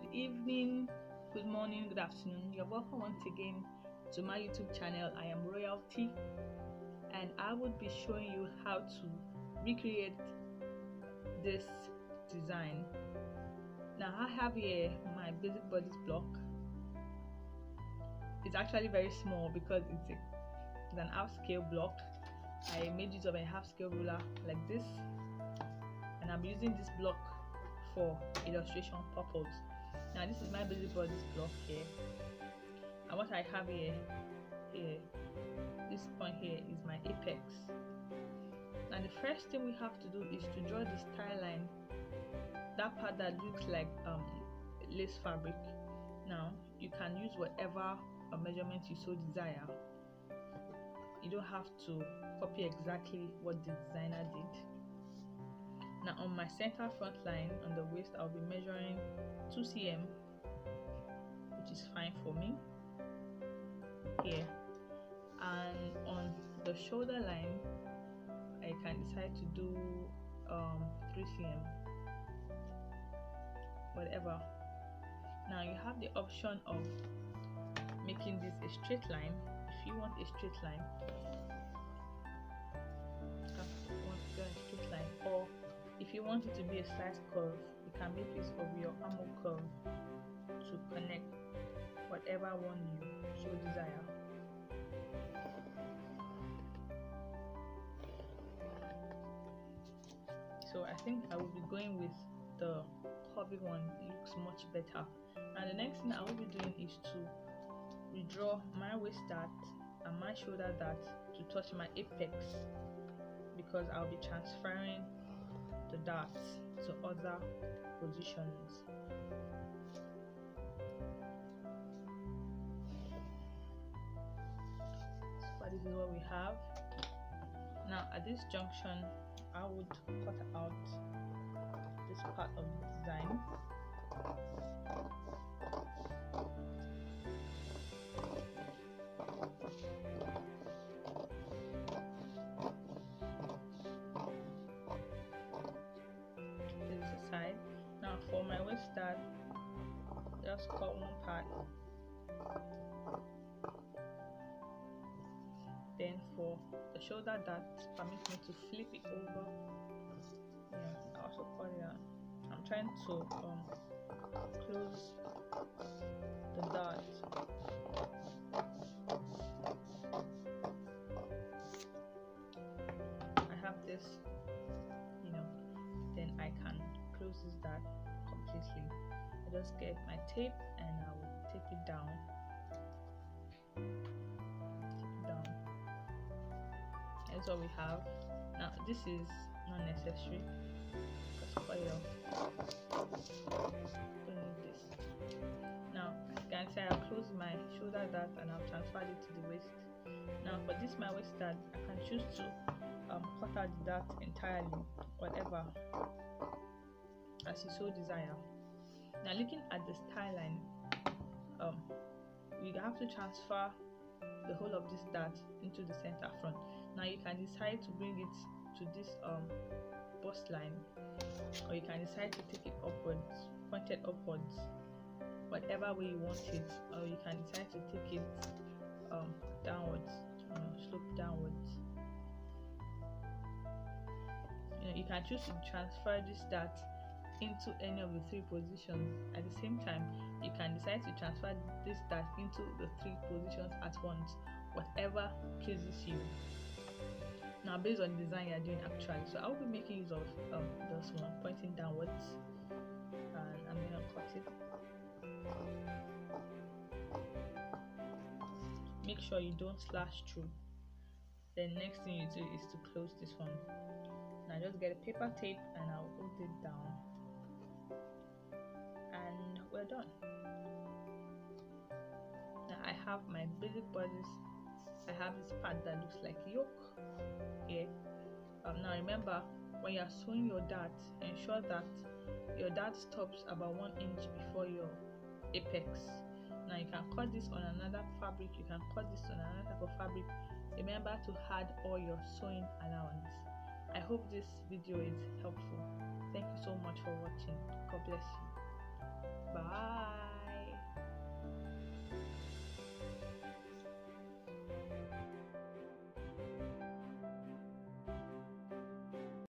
good evening good morning good afternoon. You're welcome once again to my youtube channel. I am royalty and i would be showing you how to recreate this design. Now i have here my basic bodice block. It's actually very small because it's, a, it's an half scale block. I made use of a half scale ruler like this and i'm using this block for illustration purpose now this is my bodice block here. And what i have here here this point here is my apex. And the first thing we have to do is to draw this style line that part that looks like um, lace fabric. Now you can use whatever uh, measurement you so desire. You don't have to copy exactly what the designer did now on my center front line on the waist I'll be measuring 2 cm which is fine for me. Here. And on the shoulder line I can decide to do um, 3 cm whatever. Now you have the option of making this a straight line. If you want a straight line if you want it to be a slight curve you can make use of your armor curve to connect whatever one you so desire. So I think I will be going with the curvy one. It looks much better. And the next thing I will be doing is to redraw my waist dart and my shoulder dart to touch my apex because I'll be transferring the darts to other positions. So this is what we have. Now at this junction, I would cut out this part of the design. Dart just cut one part. Then for the shoulder that permits me to flip it over. Yeah I also cut it out I'm trying to um, close the dart. I have this you know then I can close this dart I just get my tape and I will take it down. That's what we have. Now this is not necessary. This. Now you can see I'll close my shoulder dart and I'll transfer it to the waist. Now for this my waist dart I can choose to um, cut out the dart entirely whatever. As you so desire. Now looking at the style line, um, you have to transfer the whole of this dart into the center front. Now you can decide to bring it to this um, bust line or you can decide to take it upwards, pointed upwards, whatever way you want it or you can decide to take it um, downwards, you know, slope downwards. You, know, you can choose to transfer this dart into any of the three positions at the same time you can decide to transfer this dart into the three positions at once whatever pleases you. Now based on the design you're doing actually so i will be making use of um, this one pointing downwards and i'm gonna cut it. Make sure you don't slash through. The next thing you do is to close this one. Now just get a paper tape and i'll hold it down we're done. Now I have my basic bodice I have this part that looks like yoke. Here um, now remember when you are sewing your dart ensure that your dart stops about one inch before your apex. Now you can cut this on another fabric. You can cut this on another type of fabric. Remember to add all your sewing allowance. I hope this video is helpful. Thank you so much for watching. God bless you Bye.